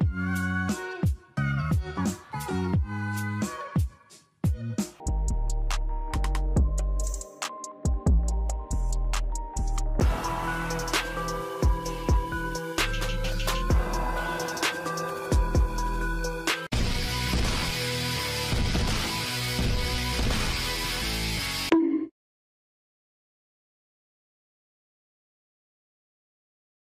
Bye.